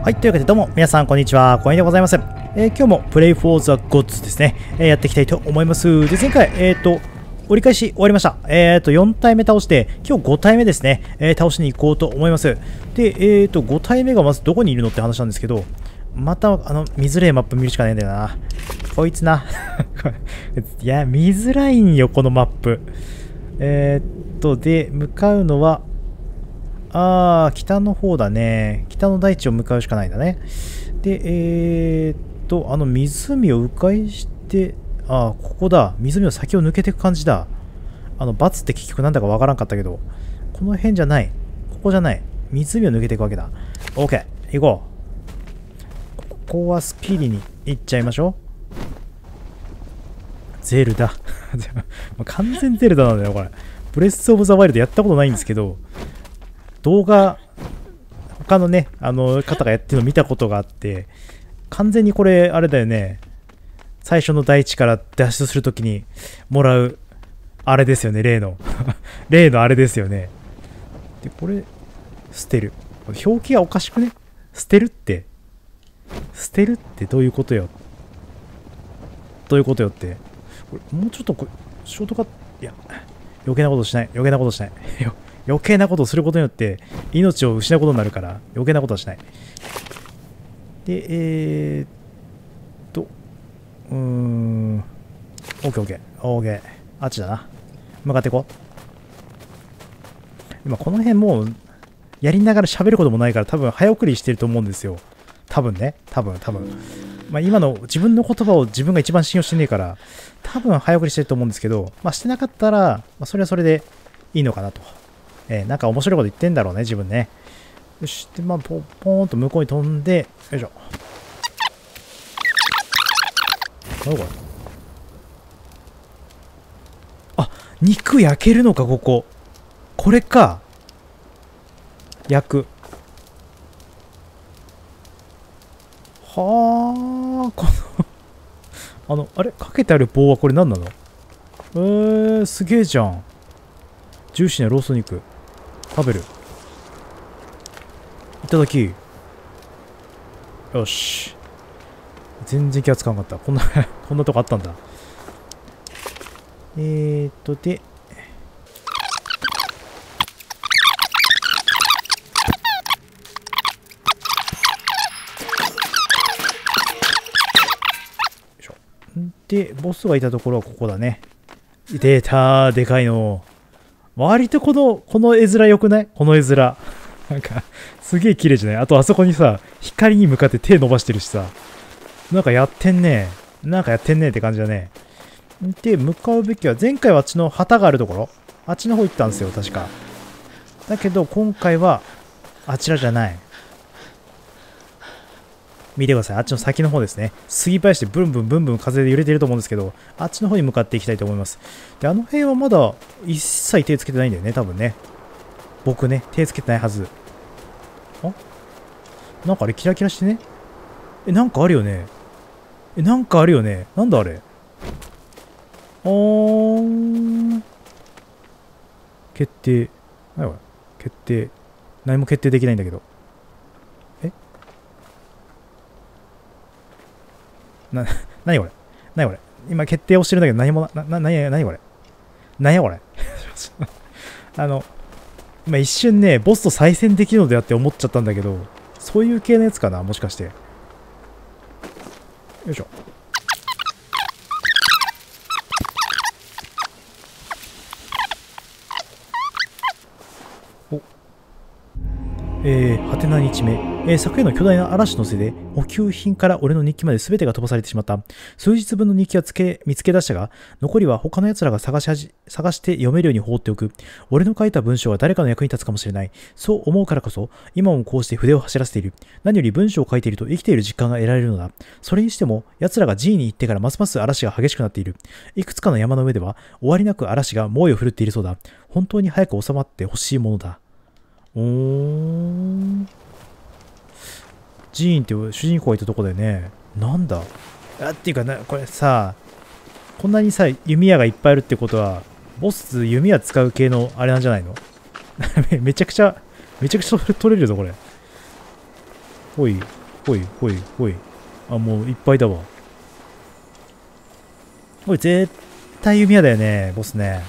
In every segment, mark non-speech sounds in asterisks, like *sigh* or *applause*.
はい、というわけでどうも皆さんこんにちは、コインでございます。えー今日もプレイフォーザゴッツですね、えーやっていきたいと思います。で、前回、えっ、と、折り返し終わりました。えっ、と、4体目倒して、今日5体目ですね、えー倒しに行こうと思います。で、えっ、と、5体目がまずどこにいるのって話なんですけど、また、あの、見づれえマップ見るしかないんだよな。こいつな。*laughs* いや、見づらいんよ、このマップ。えっと、で、向かうのは、あー、北の方だね。北の大地を向かうしかないんだね。で、えー、っと、あの湖を迂回して、あー、ここだ。湖の先を抜けていく感じだ。あの、バツって結局なんだかわからんかったけど、この辺じゃない。ここじゃない。湖を抜けていくわけだ。OK。行こう。ここはスピーディーに行っちゃいましょう。ゼルダ。*laughs* 完全ゼルダなんだよ、これ。ブレス・オブ・ザ・ワイルドやったことないんですけど、動画、他のね、あの *laughs* 方がやってるの見たことがあって、完全にこれ、あれだよね、最初の大地から脱出するときにもらう、あれですよね、例の。*laughs* 例のあれですよね。で、これ、捨てる。表記がおかしくね？捨てるって。捨てるってどういうことよ？どういうことよって。これもうちょっとこれ、ショートカット、いや、余計なことしない。余計なことしない。余計なことをすることによって命を失うことになるから余計なことはしない。で、えー、っと、うーん、OKOK、OK。あっちだな。向かっていこう。今この辺もうやりながら喋ることもないから多分早送りしてると思うんですよ。多分ね。多分、多分。まあ、今の自分の言葉を自分が一番信用してねえから多分早送りしてると思うんですけど、まあ、してなかったら、まあ、それはそれでいいのかなと。えーなんか面白いこと言ってんだろうね、自分ね。よし、で、まあ、ポポーンと向こうに飛んで、よいしょ。何これ？あ、肉焼けるのか、ここ。これか。焼く。はあ、この *laughs* あの、あれ？かけてある棒はこれ何なの？えー、すげえじゃん。ジューシーなロースト肉。食べる。いただき。よし。全然気がつかなかった。こんな、*laughs* こんなとこあったんだ。えーっと、で、で、ボスがいたところはここだね。出たー、でかいの。割とこの、この絵面良くない？この絵面。なんか、すげえ綺麗じゃない？あとあそこにさ、光に向かって手伸ばしてるしさ。なんかやってんねなんかやってんねって感じだね。で、向かうべきは、前回はあっちの旗があるところあっちの方行ったんですよ、確か。だけど、今回は、あちらじゃない。見てください。あっちの先の方ですね。杉林でブンブンブンブン風で揺れてると思うんですけど、あっちの方に向かっていきたいと思います。で、あの辺はまだ一切手つけてないんだよね、多分ね。僕ね、手つけてないはず。あ？なんかあれキラキラしてね？え、なんかあるよね？え、なんかあるよね？なんだあれ？あーん。決定。何これ決定。何も決定できないんだけど。な、*laughs* なにこれ？なにこれ？今決定をしてるんだけど何もな、な、なに、なにこれ？何やこれ？*laughs* あの、今一瞬ね、ボスと再戦できるのではって思っちゃったんだけど、そういう系のやつかな？もしかして。よいしょ。お。えー、はてな日目、えー昨夜の巨大な嵐のせいで補給品から俺の日記まで全てが飛ばされてしまった。数日分の日記はつけ見つけ出したが残りは他の奴らが探し探して読めるように放っておく。俺の書いた文章は誰かの役に立つかもしれない。そう思うからこそ今もこうして筆を走らせている。何より文章を書いていると生きている実感が得られるのだ。それにしても奴らが G に行ってからますます嵐が激しくなっている。いくつかの山の上では終わりなく嵐が猛威を振るっているそうだ。本当に早く収まってほしいものだ。おーん。ジーンって主人公がいたとこだよね。なんだ？あっていうかな、これさ、こんなにさ、弓矢がいっぱいあるってことは、ボス弓矢使う系のあれなんじゃないの？め *laughs* めちゃくちゃ、めちゃくちゃ取れるぞ、これ。ほいほいほいほい。あもういっぱいだわ。これ絶対弓矢だよねボスね。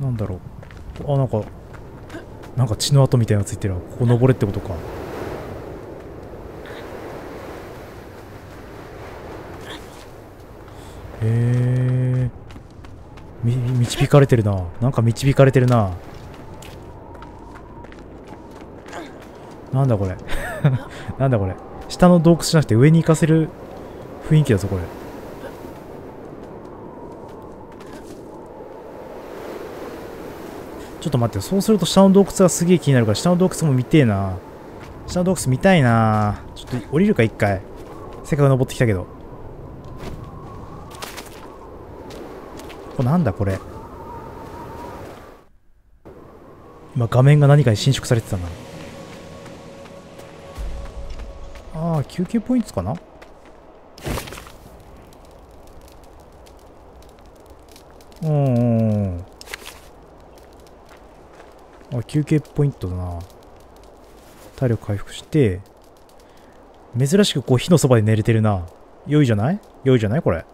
なんだろう。あなんかなんか血の跡みたいなのついてるここ登れってことか。へえみ導かれてるな。なんか導かれてるな。なんだこれ。*laughs* なんだこれ。下の洞窟じゃなくて上に行かせる雰囲気だぞこれ。ちょっと待ってそうすると下の洞窟がすげえ気になるから下の洞窟も見てえな。下の洞窟見たいな。ちょっと降りるか一回。せっかく登ってきたけど。これなんだこれ。今画面が何かに侵食されてたな。ああ休憩ポイントかなうんうんあ休憩ポイントだな。体力回復して珍しくこう火のそばで寝れてるな。良いじゃない？良いじゃないこれ？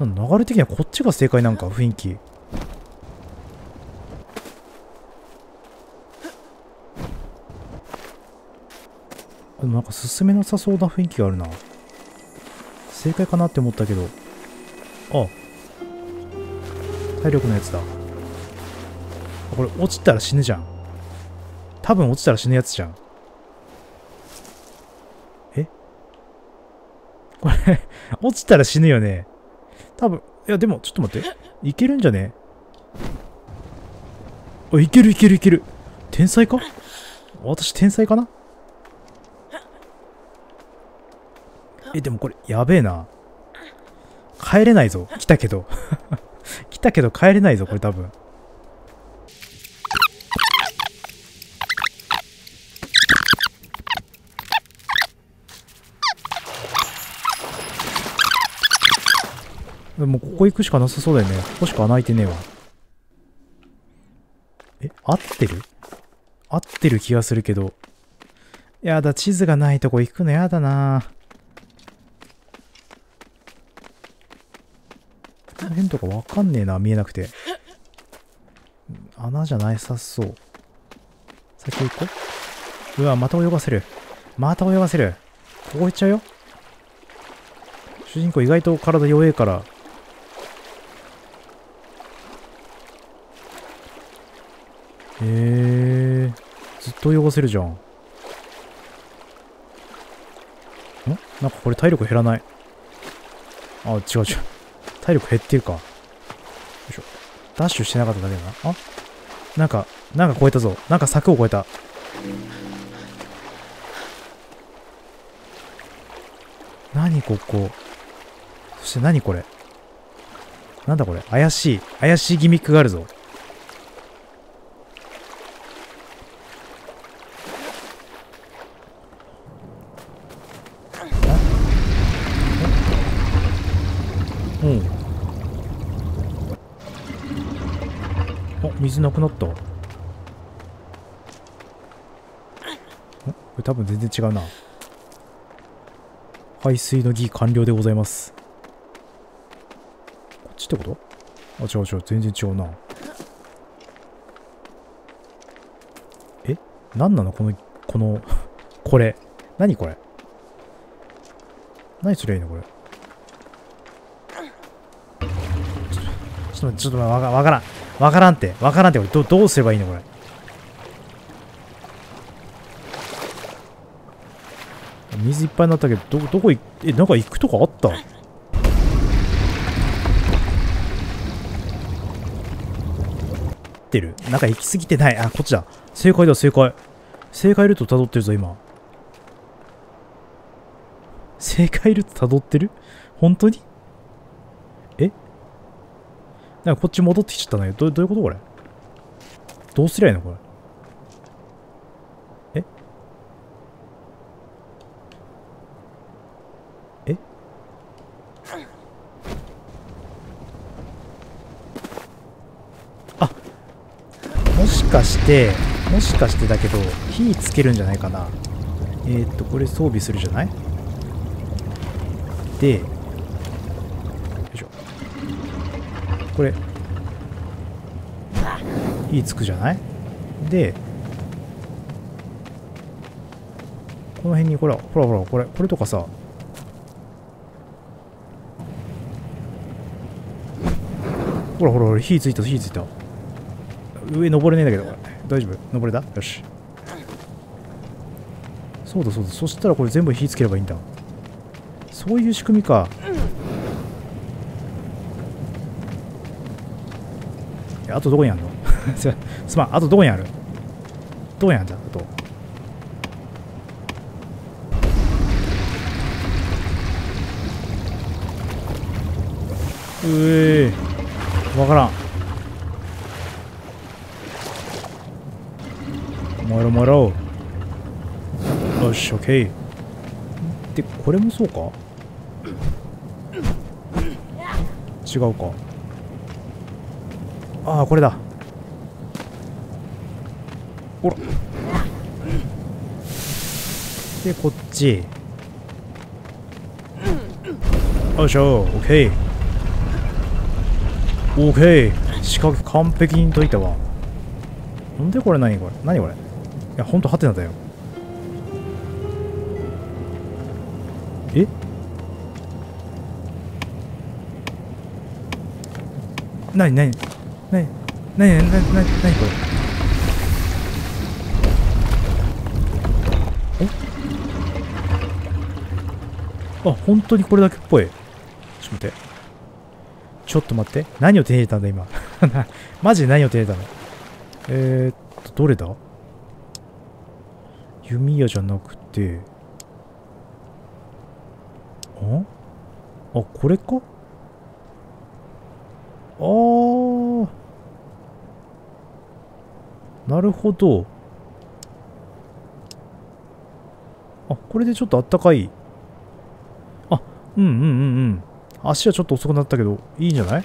流れ的にはこっちが正解なんか雰囲気。でもなんか進めなさそうな雰囲気があるな。正解かなって思ったけど。あ体力のやつだ。これ落ちたら死ぬじゃん。多分落ちたら死ぬやつじゃん。え？これ *laughs* 落ちたら死ぬよね。多分いやでもちょっと待って。いけるんじゃね？あいけるいけるいける。天才か？私天才かな？えでもこれやべえな。帰れないぞ。来たけど。*laughs* たけど帰れないぞこれ多分もうここ行くしかなさそうだよね。ここしか穴開いてねえわ。え、合ってる？合ってる気がするけど。やだ、地図がないとこ行くのやだな辺とかわかんねえな、見えなくて。穴じゃないさそう。先行こう。うわ、また泳がせる。また泳がせる。ここ行っちゃうよ。主人公意外と体弱えからへえずっと汚せるじゃんん？なんかこれ体力減らないあ違う違う体力減ってるか。よいしょ。ダッシュしてなかっただけだな。あ？なんかなんか超えたぞ。なんか柵を超えた。何ここ？そして何これ？なんだこれ？怪しい。怪しいギミックがあるぞ。水なくなった。これ多分全然違うな。排水の儀完了でございます。こっちってこと？あ違う違う全然違うな。え？何なの？このこの *laughs* これ。何これ？何すりゃいいのこれ？ちょっとちょっとわかわからん。わからんって。わからんって。これどどうすればいいの？これ。水いっぱいになったけどどどこ行えなんか行くとこあった？ってる。なんか行き過ぎてない。あこっちだ。正解だ正解。正解ルート辿ってるぞ今。正解ルート辿ってる？本当に？なんかこっち戻ってきちゃったんだけどどういうことこれ？どうすりゃいいのこれ？え？え？あもしかかしてもしかしてだけど火つけるんじゃないかな。えー、っとこれ装備するじゃない？でよいしょこれ。火つくじゃない？でこの辺にこれほらほらこれこれとかさ。ほらほらほら火ついた火ついた。上登れねえんだけど大丈夫？登れた？よし。そうだそうだ。そしたらこれ全部火つければいいんだ。そういう仕組みか。あとどこにあるの？*laughs* すまん。あとどこにある？どこにあるん？だあと。うえわからん。もろもろよし OK でこれもそうか？違うか。ああこれだ。ほら。でこっち。よいしょ。OK OK 仕掛け完璧に解いたわ。なんでこれ何これ？何これ？いやほんとハテナだよ。え？なになになになになになにこれおあ本当にこれだけっぽい。ちょっと待って。ちょっと待って。何を手に入れたんだ今？*laughs* マジで何を手に入れたの？えー、っとどれだ？弓矢じゃなくて。あ？あこれか？あー。なるほど。あこれでちょっとあったかい。あうんうんうんうん。足はちょっと遅くなったけどいいんじゃない？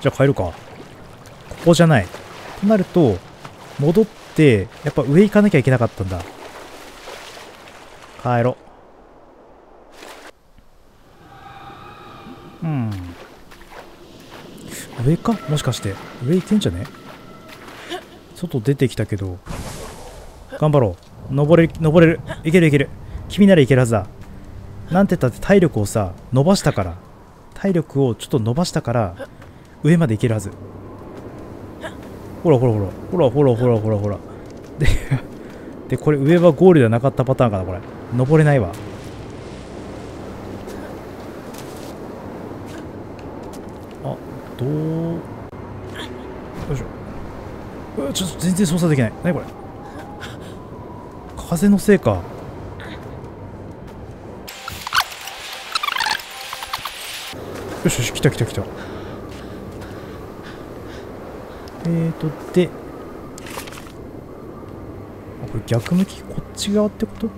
じゃあ帰るか。ここじゃない。となると戻ってやっぱ上行かなきゃいけなかったんだ。帰ろう。うん。上か？もしかして。上行けんじゃね？外出てきたけど。頑張ろう。登れ登れる。いけるいける。君ならいけるはずだ。なんて言ったって体力をさ伸ばしたから。体力をちょっと伸ばしたから上まで行けるはず。ほらほらほら。ほらほらほらほらほら。で *laughs* でこれ上はゴールではなかったパターンかなこれ。登れないわ。どう？よいしょ。うわちょっと全然操作できない。何これ？風のせいか。よしよし来た来た来た。えーとであこれ逆向きこっち側ってこと？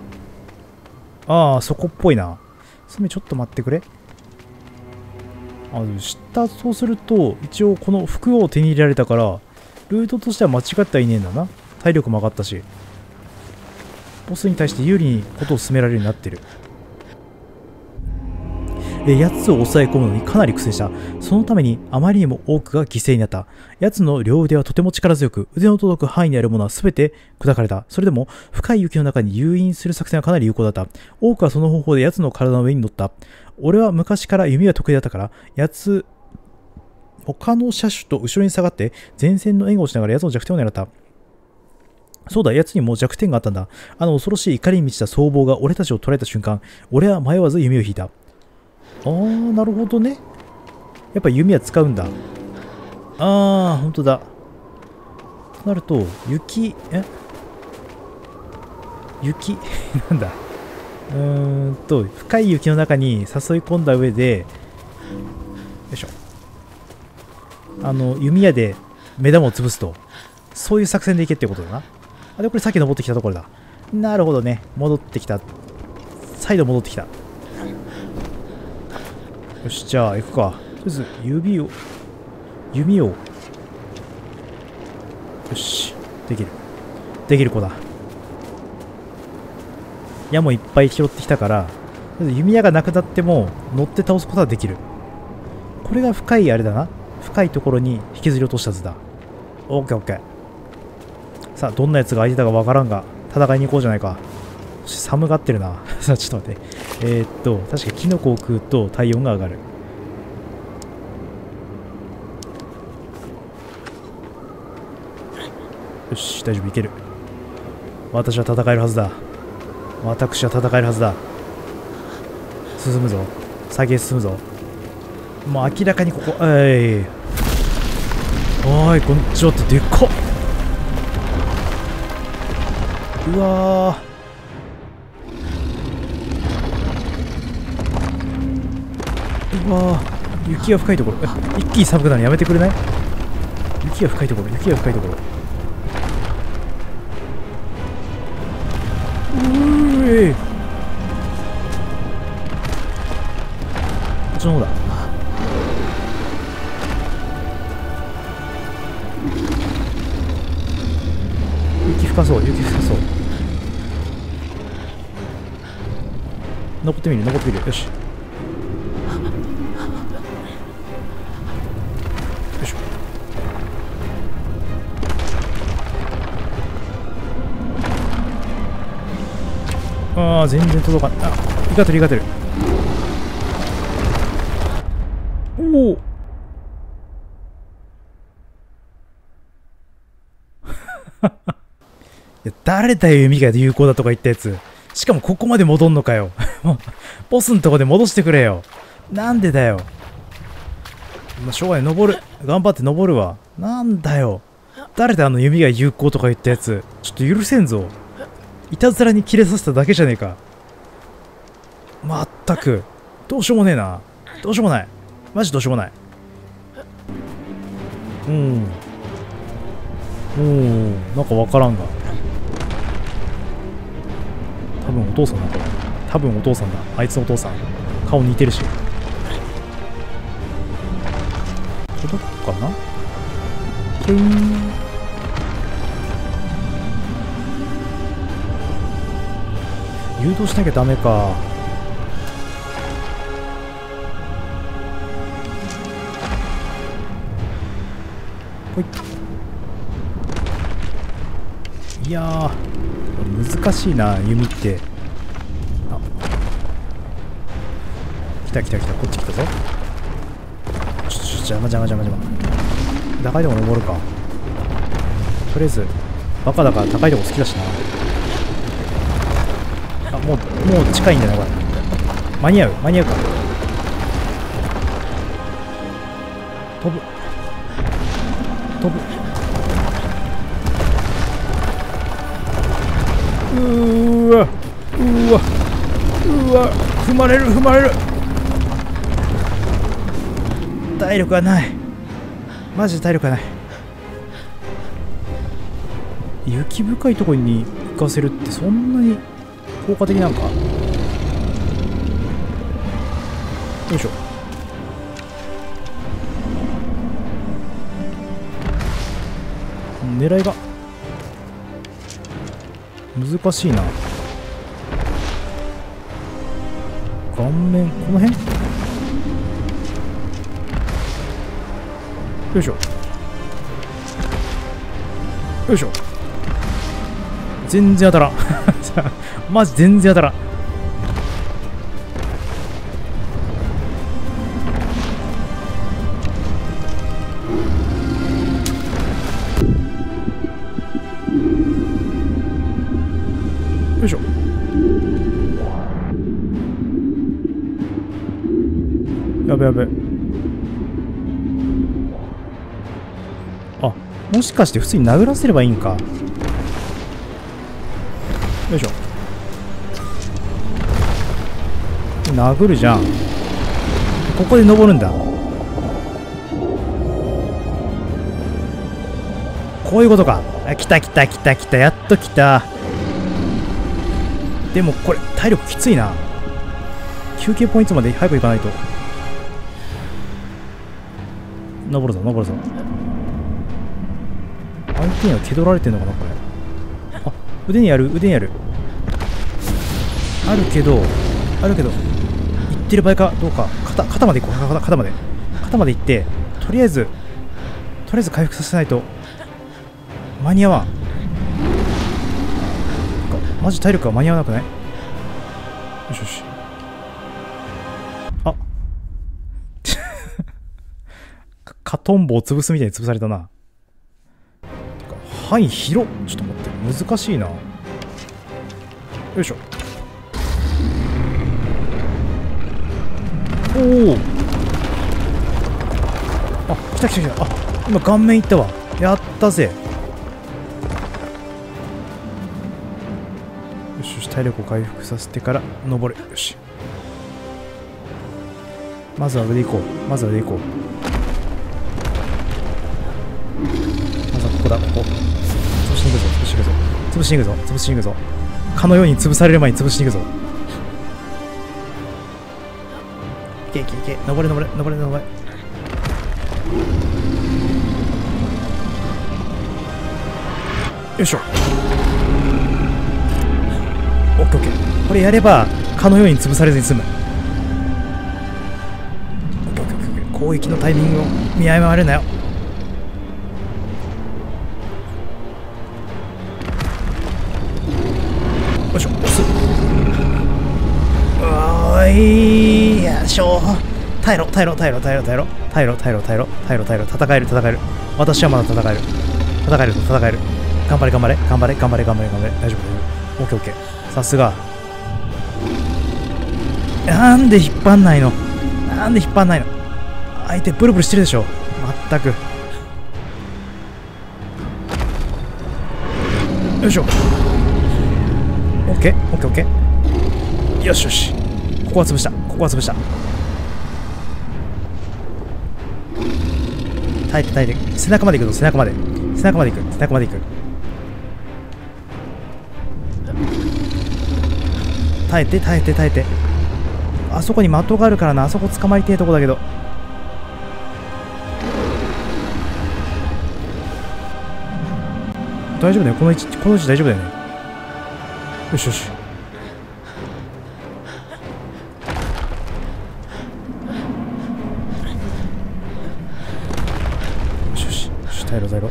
ああそこっぽいな。それちょっと待ってくれ。あの下そうすると一応この服を手に入れられたからルートとしては間違ってはいねえんだな。体力も上がったし。ボスに対して有利にことを進められるようになってる。え奴を抑え込むのにかなり苦戦した。そのためにあまりにも多くが犠牲になった。奴の両腕はとても力強く、腕の届く範囲にあるものは全て砕かれた。それでも、深い雪の中に誘引する作戦はかなり有効だった。多くはその方法で奴の体の上に乗った。俺は昔から弓が得意だったから、奴、他の車種と後ろに下がって前線の援護をしながら奴の弱点を狙った。そうだ、奴にも弱点があったんだ。あの恐ろしい怒りに満ちた僧帽が俺たちを捕らえた瞬間、俺は迷わず弓を引いた。あー、なるほどね。やっぱ弓は使うんだ。あー、ほんとだ。となると、雪、え？雪？*laughs* なんだ。うーんと、深い雪の中に誘い込んだ上で、よいしょ。あの、弓矢で目玉を潰すと、そういう作戦でいけってことだな。あ、で、これさっき登ってきたところだ。なるほどね。戻ってきた。再度戻ってきた。よし、じゃあ行くか。とりあえず、指を、弓を。よしできる。できる子だ。矢もいっぱい拾ってきたから弓矢がなくなっても乗って倒すことはできる。これが深いあれだな。深いところに引きずり落とした図だ。オッケーオッケー。さあどんなやつが相手だかわからんが戦いに行こうじゃないか。寒がってるな。*laughs* さあちょっと待って。えー、っと確かキノコを食うと体温が上がる。よし大丈夫いける。私は戦えるはずだ。私は戦えるはずだ。進むぞ。先へ進むぞ。もう明らかにここえい。おいこんちょっとでっかうわうわ雪が深いところ。一気に寒くなるのやめてくれない？雪が深いところ雪が深いところ。うえこっちの方だ。雪深そう雪深そう。登ってみる登ってみる。よし。ああ全然届かないあイカてるイカてる。おお。*laughs* いや誰だよ弓が有効だとか言ったやつ。しかもここまで戻んのかよ。*laughs* ボスんとこで戻してくれよ。なんでだよ。まあ、しょうがない登る頑張って登るわ。なんだよ。誰だあの弓が有効とか言ったやつ。ちょっと許せんぞ。いたずらに切れさせただけじゃねえか。まったく。どうしようもねえな。どうしようもない。マジどうしようもない。うん。うん。なんかわからんが。多分お父さんだこれ多分お父さんだ。あいつのお父さん。顔似てるし。届くかな？キュン。誘導しなきゃダメか。ほい。いや難しいな弓って。あ。来た来た来たこっち来たぞ。ちょちょ邪魔邪魔邪魔邪魔。高いとこ登るか。とりあえずバカだから高いとこ好きだしな。もうもう近いんだなこれ間に合う間に合うか。飛ぶ。飛ぶ。うーわ。うわ。うわ。踏まれる踏まれる。体力がない。マジで体力がない。雪深いところに行かせるってそんなに効果的なんか。よいしょ。狙いが。難しいな。顔面この辺？よいしょ。よいしょ。全然当たらん。*laughs* マジ全然当たらん。よいしょ。やべやべ。あもしかして普通に殴らせればいいんか。よいしょ。殴るじゃん。ここで登るんだ。こういうことか。あ来た来た来た来た。やっと来た。でもこれ体力きついな。休憩ポイントまで早く行かないと。登るぞ登るぞ。相手には蹴取られてんのかなこれ。あ腕にやる腕にやる。あるけどあるけど行ってる場合かどうか肩肩まで行こう。肩肩まで。肩まで行ってとりあえずとりあえず回復させないと間に合わん。マジ体力が間に合わなくない？よしよし。あ。*laughs* かカトンボを潰すみたいに潰されたな。てか範囲広ちょっと待って。難しいな。よいしょ。おおあ来た来た来た。あ今顔面いったわ。やったぜ。よしよし体力を回復させてから登れ。よし。まずは上で行こう。まずは上で行こう。まずはここだ。ここ。潰しに行くぞ。潰しに行くぞ。潰しに行くぞ。潰しに行くぞ。かのように潰される前に潰しに行くぞ。けいけいけ登れ登れ登れ登れ。よいしょ。オッケーこれやればかのように潰されずに済む。オッケーオッケーオッケー攻撃のタイミングを見誤るなよ。いよいしょ耐えろ耐えろ耐えろ耐えろ耐えろ。耐えろ耐えろ耐えろ耐えろ耐えろ。戦える戦える。私はまだ戦える。戦える戦える。頑張れ頑張れ。頑張れ頑張れ頑張れ頑張れ。大丈夫大丈夫。オッケーオッケー。さすが。なんで引っ張んないの？なんで引っ張んないの？相手ブルブルしてるでしょ。まったく。よいしょ。オッケーオッケーオッケー。よしよし。ここは潰した。ここは潰した。耐えて耐えて。背中まで行くぞ。背中まで。背中まで行く。背中まで行く。耐えて耐えて耐えて。あそこに的があるからな。あそこ捕まりてえとこだけど。大丈夫だよ。この位置この位置大丈夫だよね。よしよし。しよし耐えろ耐えろ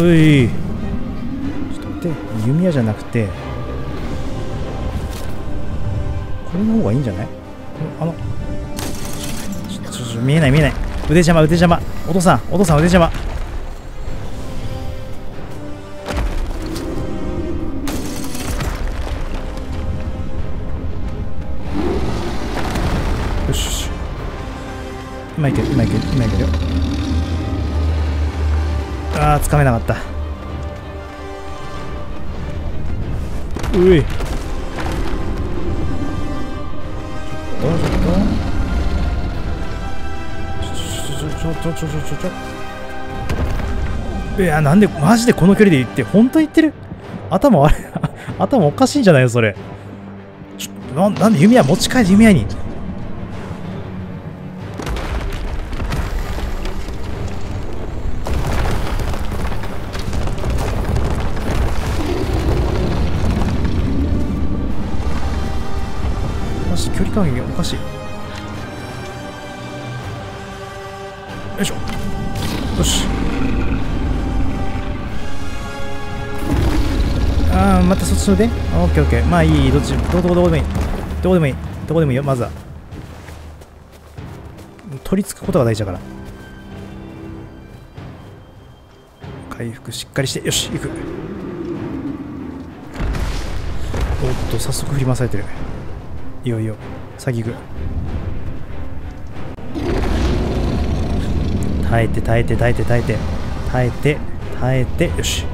う。い。ちょっと待って。弓矢じゃなくて。これの方がいいんじゃない？この。あのちょっと見えない見えない。腕邪魔腕邪魔。お父さんお父さん腕邪魔。今いける今いける今いけるよ。ああつかめなかった。うい。ちょちょちょちょちょちょいやなんでマジでこの距離で行って本当言ってる頭あれ頭おかしいんじゃないよそれちょななんで弓矢持ち帰る弓矢に距離感がおかしい。よいしょ。よし。ああまたそっちので。オッケーオッケー。まあいいどっちどこどこどこでもいい。どこでもいい。どこでもいいよまずは。取り付くことが大事だから。回復しっかりしてよし行く。おっと早速振り回されてる。いよいよ先行く耐えて耐えて耐えて耐えて。耐えて耐えてよし。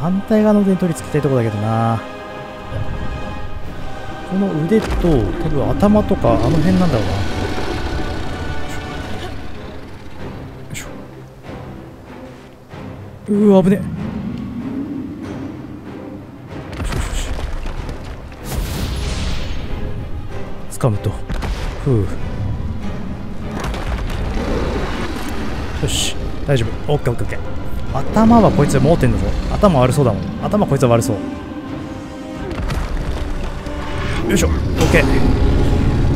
反対側の腕に取り付きたいとこだけどな。この腕と多分頭とかあの辺なんだろうな。よいしうわ危ねよかむと。ふう。よし。大丈夫。オッケーオッケーオッケー。頭はこいつ盲点だぞ。頭悪そうだもん。頭こいつは悪そう。よいしょ。オッケー。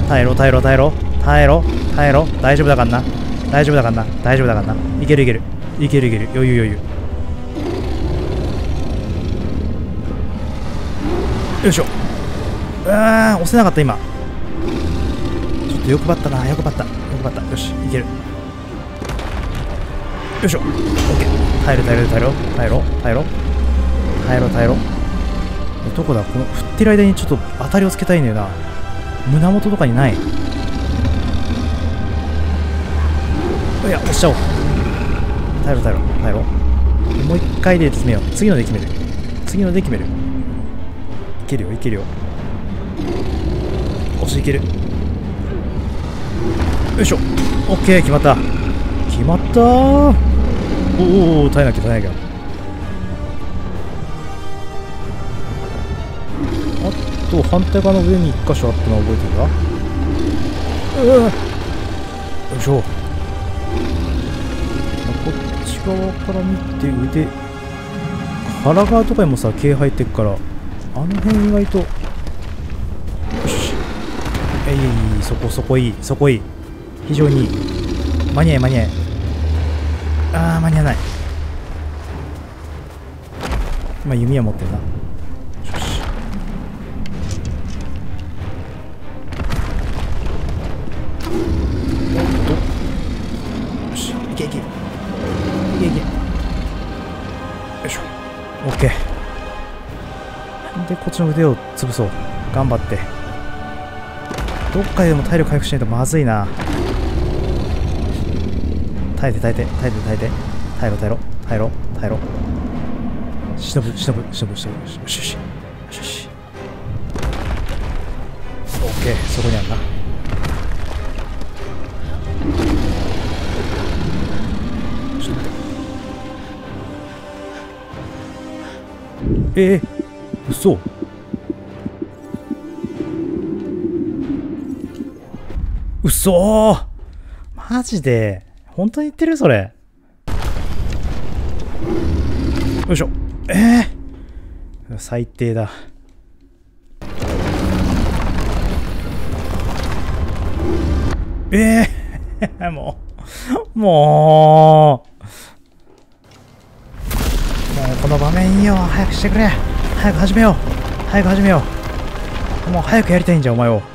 耐えろ耐えろ耐えろ。耐えろ耐えろ。大丈夫だからな。大丈夫だからな。大丈夫だからな。いけるいける。いけるいける。余裕余裕。よいしょ。うわ押せなかった今。欲張ったな。欲張った。欲張った。よしいける。よいしょ。オッケー。耐える耐える耐えろ。耐えろ耐えろ。耐えろ耐えろ。どこだ？この振ってる間にちょっと当たりをつけたいんだよな。胸元とかにない。いや押しちゃおう。耐えろ耐えろ耐えろ。もう一回で決めよう。次ので決める。次ので決める。いけるよいけるよ。押しいける。よいしょ。オッケー決まった。決まった。おお耐えなきゃ耐えなきゃ。あと反対側の上に1箇所あったの覚えてるか？うわよいしょ。こっち側から見て腕。腹側とかにもさ毛入ってっからあの辺意外と。よし。えいえい。そこそこいいそこいい。非常にいい。間に合い間に合いあー間に合わない。まあ弓は持ってるな。よし。おっと。よし。いけいけ。いけいけ。よいしょ。オッケー。でこっちの腕を潰そう。頑張って。どっかでも体力回復しないとまずいな。耐えて耐えて耐えて耐えて。耐えろ耐えろ耐えろ耐えろ。しのぶしのぶしのぶしのぶ。よしよしよしよし。オッケーそこにあるな。ちょっと待って。えー、嘘。嘘ーマジで。本当に言ってるそれ。よいしょ。えー、最低だ。えー、*laughs* もう。もう。もうこの場面いいよ。早くしてくれ。早く始めよう。早く始めよう。もう早くやりたいんじゃお前を。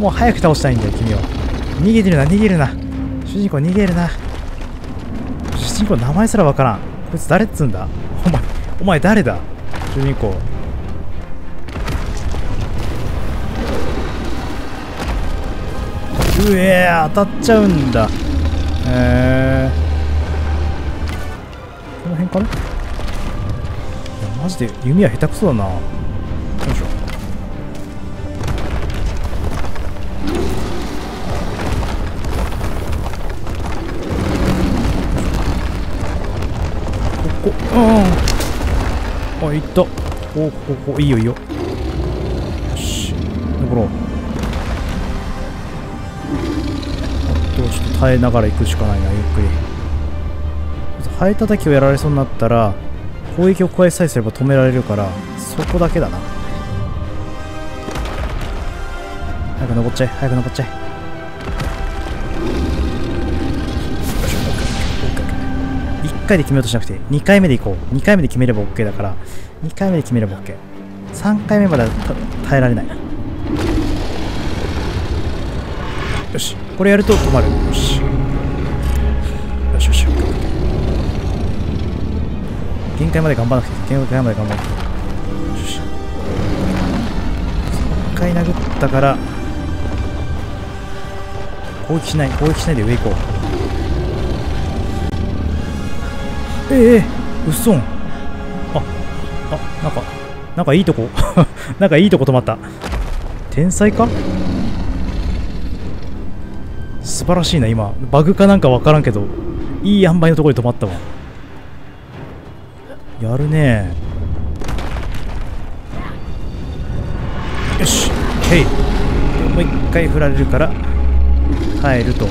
もう早く倒したいんだよ君は逃げてるな逃げるな。主人公逃げるな。主人公名前すらわからん。こいつ誰っつんだ？お前お前誰だ？主人公。うえー当たっちゃうんだ。へえこの辺かな？マジで弓は下手くそだな。こ。こうん。あいった。おこここいいよいいよ。よし。登ろう。あとちょっと耐えながら行くしかないなゆっくり。ハエ叩きをやられそうになったら攻撃を加えさえすれば止められるからそこだけだな。早く登っちゃえ。早く登っちゃえ。回で決めようとしなくて2回目で行こう。2回目で決めれば OK だから。2回目で決めれば OK3 回目まで耐えられない。よし。これやると止まる。よし。よしよし。限界まで頑張らなくて限界まで頑張らなくてよし1回殴ったから攻撃しない。攻撃しないで上行こう。ええうっそんああなんかなんかいいとこ。*laughs* なんかいいとこ止まった。天才か？素晴らしいな今。バグかなんか分からんけど。いい塩梅のところに止まったわ。やるね。よし。へいもう一回振られるから耐えると。でっ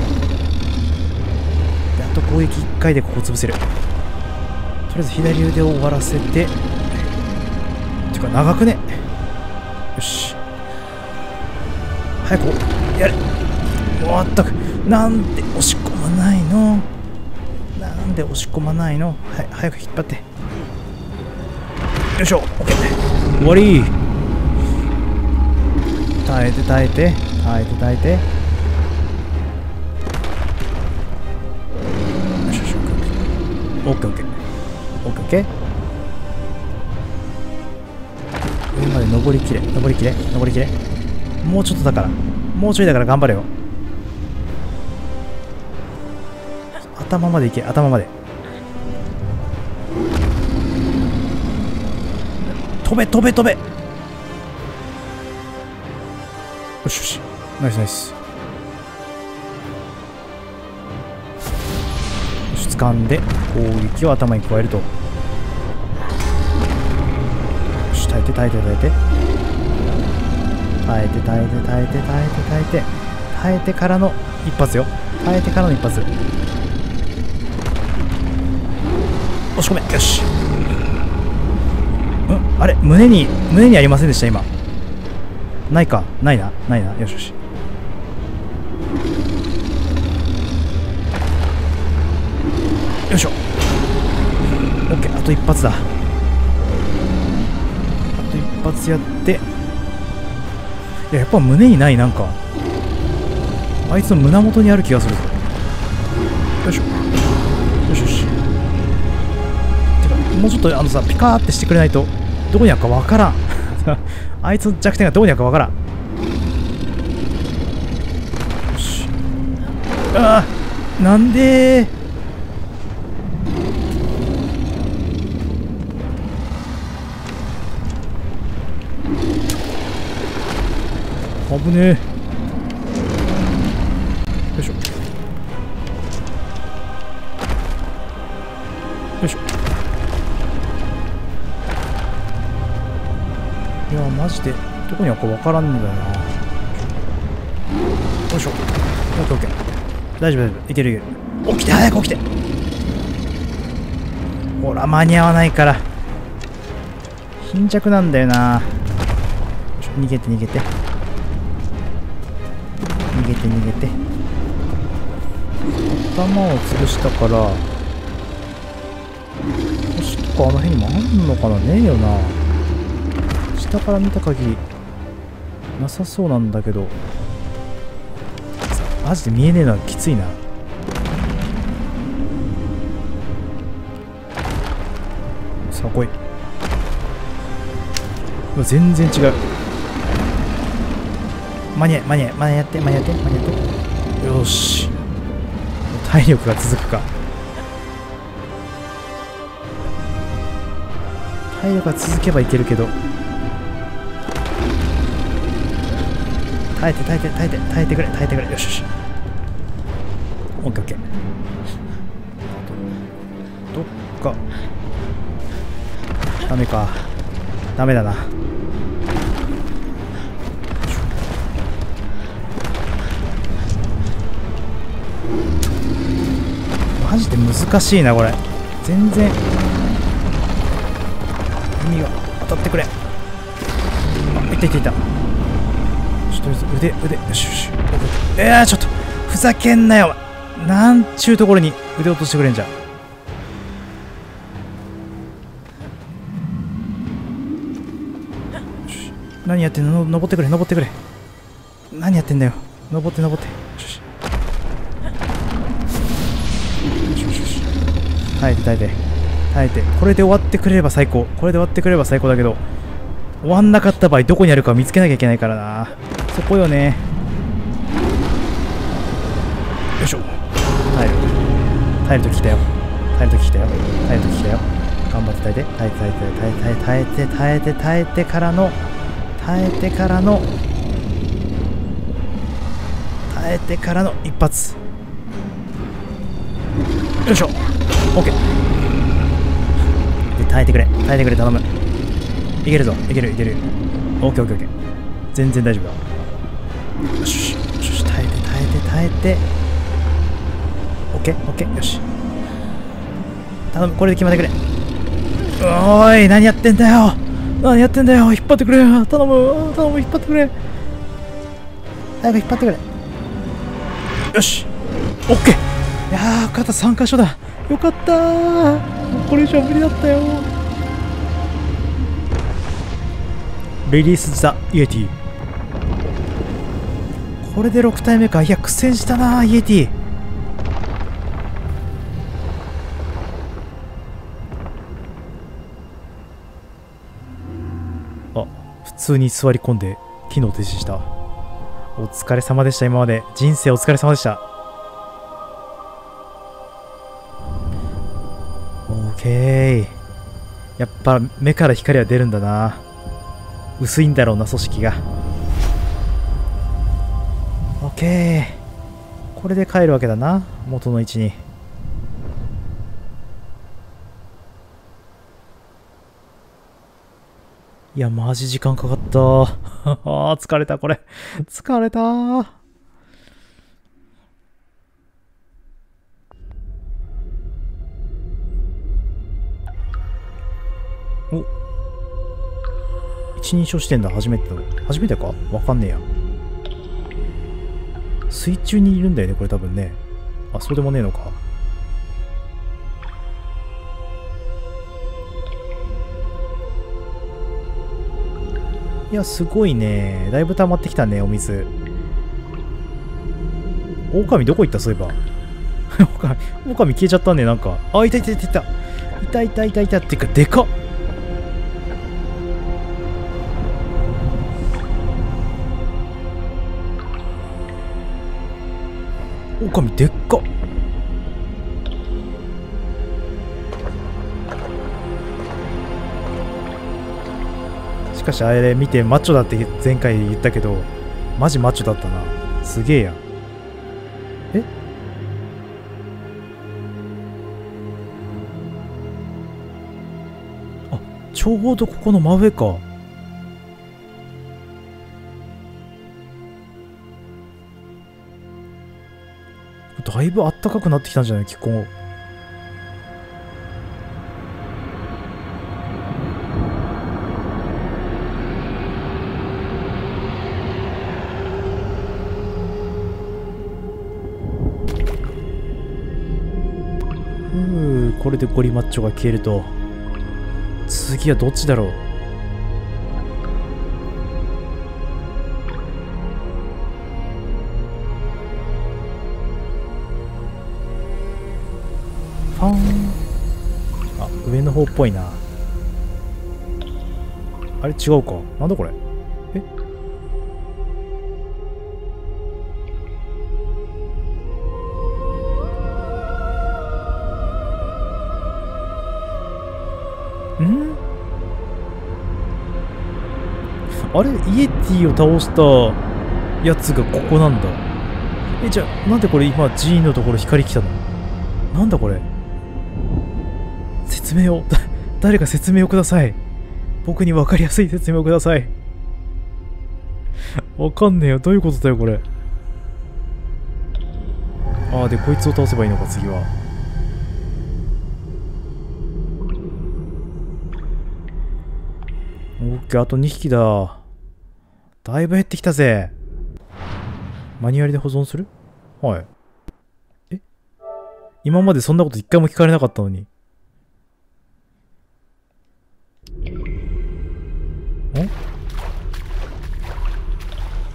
と攻撃1回でここ潰せる。とりあえず左腕を終わらせて。てか長くね。よし。早くやれ。おっとく。なんで押し込まないの？なんで押し込まないの？はい早く引っ張って。よいしょ。OK 終わり。耐えて耐えて。耐えて耐えて。よしよし OKOK OKOK 登りきれ登りきれ登りきれ。もうちょっとだからもうちょいだから頑張れよ。頭まで行け頭まで。飛べ飛べ飛べ。よしよし。ナイスナイス。よし掴んで攻撃を頭に加えると。て耐えて耐えて。耐えて耐えて耐えて耐えて耐えて。耐えてからの一発よ。耐えてからの一発。押し込め。よし。うん？あれ？胸に胸にありませんでした今。ないか。ないな。ないな。よしよし。よいしょ。OK あと一発だ。発やって。いややっぱ胸にないなんか。あいつの胸元にある気がするぞ。よいしょ。よしよし。てかもうちょっとあのさピカーってしてくれないとどこにあるかわからん。*laughs* あいつの弱点がどこにあるかわからん。よし。ああなんで危ね。えよいしょ。よいしょ。いやマジでどこにあるか分からんんだよな。よいしょ。オッケーオッケー。大丈夫大丈夫。いけるいける。起きて早く起きて。ほら間に合わないから。貧弱なんだよな。よ逃げて逃げて。逃げて逃げて。頭を潰したから星とかあの辺にもあんのかな？ねえよな。下から見た限りなさそうなんだけど。マジで見えねえのはきついな。さあ来い。全然違う。間に合い間に合い間に合って間に合って間に合って。よし。体力が続くか。体力が続けばいけるけど。耐えて耐えて耐えて耐えてくれ耐えてくれ。よしよし。オッケーオッケー。どっか。ダメか。ダメだな。ジで難しいなこれ。全然。意味が当たってくれ。あいたいたいた。ちょっと腕腕。よしよしえー、ちょっとふざけんなよ。なんちゅうところに腕落としてくれんじゃ。んよし。何やってんの？登ってくれ登ってくれ。何やってんだよ。登って登って。よし。耐えて耐えて耐えてこれで終わってくれれば最高。これで終わってくれれば最高だけど終わんなかった場合どこにあるか見つけなきゃいけないからな。そこよね。よいしょ。耐える耐えるときたよ。耐えるときたよ。耐えるときたよ。頑張って耐えて耐えて。耐えて耐えて耐えて耐えて耐えてからの耐えてからの耐えてからの一発。よいしょ OK で耐えてくれ。耐えてくれ頼む。いけるぞ。いけるいける。OKOKOK 全然大丈夫だ。よしよし耐えて耐えて耐えて。オッケーオッケーよし。頼む。これで決まってくれ。おい何やってんだよ。何やってんだよ。引っ張ってくれ。頼む。頼む引っ張ってくれ。早く引っ張ってくれ。よし。オッケーいやー肩3箇所だ。よかったー。これ以上無理だったよリリー。スザイエティこれで6体目か。いや苦戦したなイエティあ普通に座り込んで機能停止した。お疲れ様でした今まで。人生お疲れ様でした。オーケーやっぱ目から光は出るんだな。薄いんだろうな組織が。オッケー。これで帰るわけだな元の位置に。いやマジ時間かかった。あ疲れたこれ。疲れた。*laughs* 一人称視点だ、初めて。初めてか？わかんねえや。水中にいるんだよね、これ多分ね。あ、そうでもねえのか。いや、すごいね。だいぶ溜まってきたね、お水。狼どこ行った？そういえば。*laughs* 狼、狼消えちゃったね、なんか。あ、いたいたいたいた。いたいたいたいた。っていうか、でかっ狼でっか。しかしあれ見てマッチョだって前回言ったけどマジマッチョだったな。すげえや。え？あちょうどここの真上か。だいぶあったかくなってきたんじゃない？気候。ふうこれでゴリマッチョが消えると。次はどっちだろう？ぽいな。あれ違うか。なんだこれ。え？ん？あれ？イエティを倒したやつがここなんだ。えじゃあなんでこれ今 G のところ光来たの？なんだこれ？説明を。誰か説明をください。僕に分かりやすい説明をください。わかんねえよ。どういうことだよこれ。ああでこいつを倒せばいいのか次は。オッケーあと2匹だ。だいぶ減ってきたぜ。マニュアルで保存する？はい。え？今までそんなこと一回も聞かれなかったのに。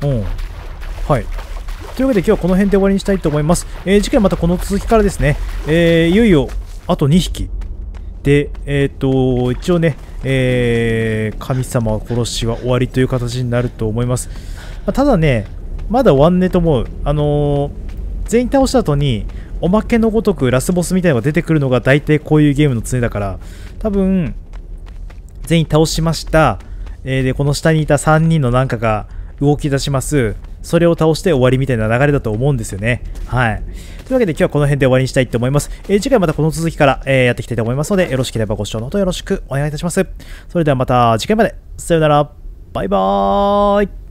うんはいというわけで今日はこの辺で終わりにしたいと思います。えー、次回またこの続きからですね、えー、いよいよあと2匹。で、えっ、と、一応ね、えー、神様殺しは終わりという形になると思います。まあ、ただね、まだ終わんねと思う。あの、全員倒した後に、おまけのごとくラスボスみたいなのが出てくるのが大体こういうゲームの常だから、多分、全員倒しました。えー、で、この下にいた3人のなんかが動き出します。それを倒して終わりみたいな流れだと思うんですよね。はい。というわけで今日はこの辺で終わりにしたいと思います。えー、次回またこの続きから、えー、やっていきたいと思いますので、よろしければご視聴のほどよろしくお願いいたします。それではまた次回まで。さよなら。バイバーイ。